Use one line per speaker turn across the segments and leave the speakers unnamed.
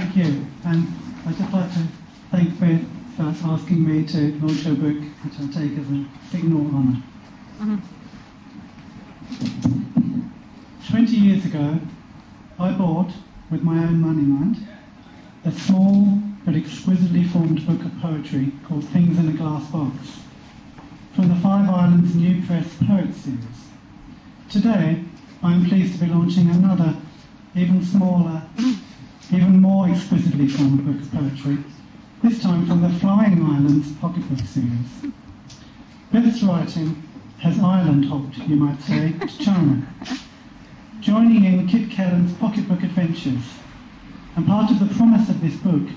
Thank you. And I'd just like to thank Beth for asking me to launch her book, which I take as a signal honour. Mm-hmm. 20 years ago, I bought, with my own money, mind, a small but exquisitely formed book of poetry called Things in a Glass Box from the Five Islands New Press Poet Series. Today, I am pleased to be launching another, even smaller, even more exquisitely formed book of poetry, this time from the Flying Islands pocketbook series. Beth's writing has island hopped, you might say, to China, joining in Kit Kelen's pocketbook adventures. And part of the promise of this book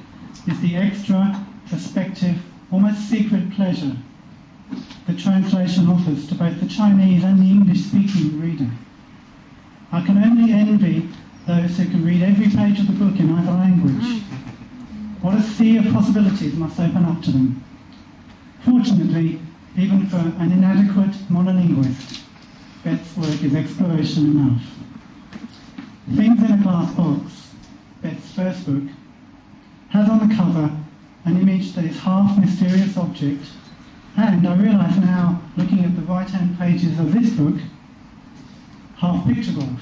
is the extra, prospective, almost secret pleasure the translation offers to both the Chinese and the English-speaking reader. I can only envy those who can read every page of the book in either language. What a sea of possibilities must open up to them. Fortunately, even for an inadequate monolinguist, Beth's work is exploration enough. Things in a Glass Box, Beth's first book, has on the cover an image that is half mysterious object, and I realise now, looking at the right-hand pages of this book, half pictograph.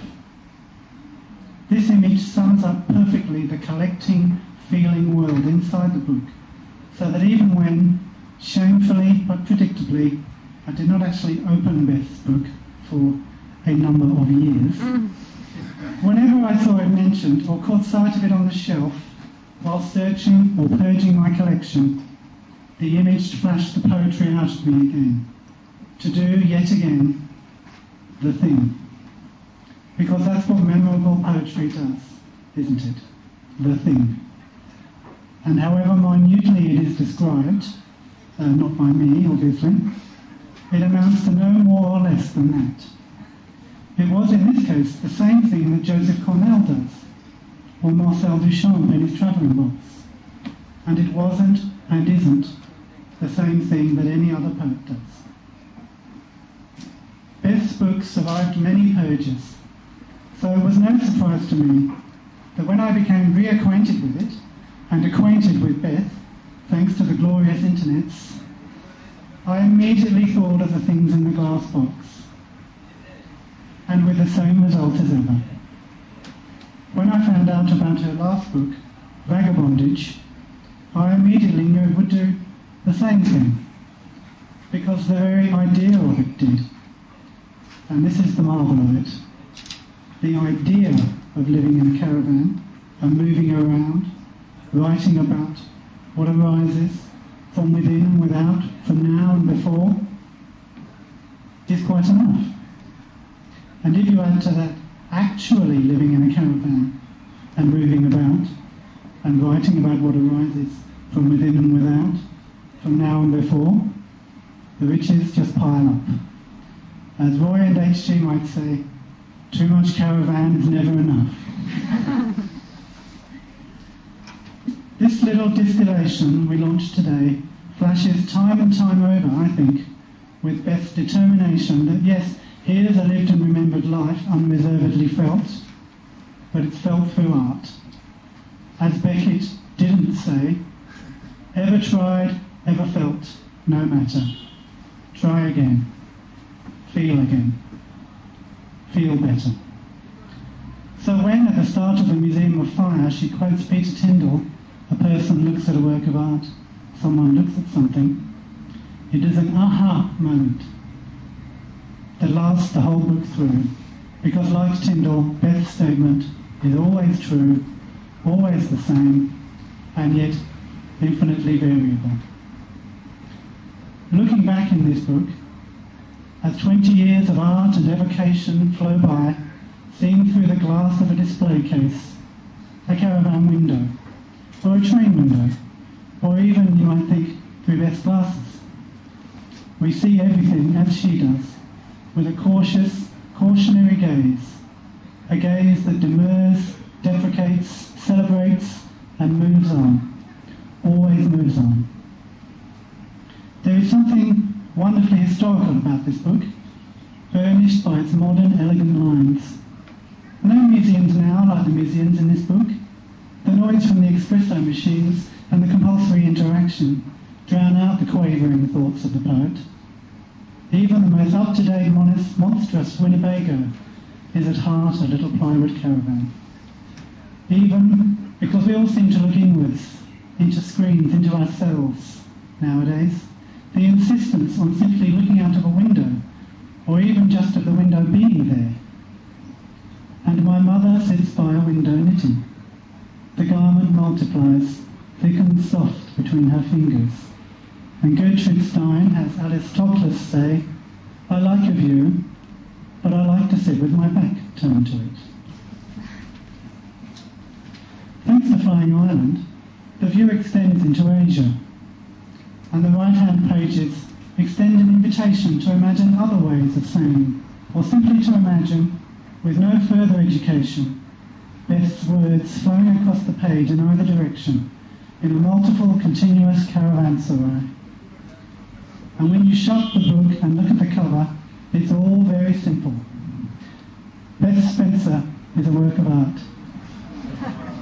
This image sums up perfectly the collecting, feeling world inside the book, so that even when, shamefully but predictably, I did not actually open Beth's book for a number of years, mm. whenever I saw it mentioned or caught sight of it on the shelf while searching or purging my collection, the image flashed the poetry out of me again, to do yet again the thing. Because that's what memorable poetry does, isn't it? The thing. And however minutely it is described, uh, not by me, obviously, it amounts to no more or less than that. It was, in this case, the same thing that Joseph Cornell does, or Marcel Duchamp in his travelling box. And it wasn't and isn't the same thing that any other poet does. Beth's book survived many purges, so it was no surprise to me that when I became reacquainted with it and acquainted with Beth, thanks to the glorious internets, I immediately thought of the things in the glass box, and with the same result as ever. When I found out about her last book, Vagabondage, I immediately knew it would do the same thing, because the very idea of it did. And this is the marvel of it the idea of living in a caravan and moving around, writing about what arises from within and without, from now and before, is quite enough. And if you add to that actually living in a caravan and moving about and writing about what arises from within and without, from now and before, the riches just pile up. As Roy and H.G. might say, too much caravan is never enough. this little distillation we launched today flashes time and time over, I think, with Beth's determination that yes, here's a lived and remembered life unreservedly felt, but it's felt through art. As Beckett didn't say, ever tried, ever felt, no matter. Try again. Feel again feel better. So when at the start of the Museum of Fire she quotes Peter Tyndall, a person looks at a work of art, someone looks at something, it is an aha moment that lasts the whole book through. Because like Tyndall, Beth's statement is always true, always the same, and yet infinitely variable. Looking back in this book, as 20 years of art evocation flow by, seen through the glass of a display case, a caravan window, or a train window, or even, you might think, through Beth's glasses. We see everything as she does, with a cautious, cautionary gaze, a gaze that demurs, deprecates, celebrates, and moves on, always moves on. There is something wonderfully historical about this book, furnished by its modern, elegant lines. No museums now like the museums in this book. The noise from the espresso machines and the compulsory interaction drown out the quavering thoughts of the poet. Even the most up-to-date monstrous Winnebago is at heart a little plywood caravan. Even because we all seem to look inwards, into screens, into ourselves nowadays, the insistence on simply looking out of a window, or even just at the window being there. And my mother sits by a window knitting. The garment multiplies, thick and soft between her fingers. And Gertrude Stein has Alice Toklas say, I like a view, but I like to sit with my back turned to it. Thanks to Flying Island, the view extends into Asia, and the right-hand pages extend an invitation to imagine other ways of saying, or simply to imagine, with no further education, Beth's words flowing across the page in either direction in a multiple continuous caravanserai. And when you shut the book and look at the cover, it's all very simple. Beth Spencer is a work of art.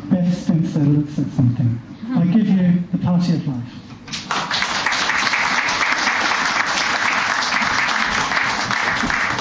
Beth Spencer looks at something. I give you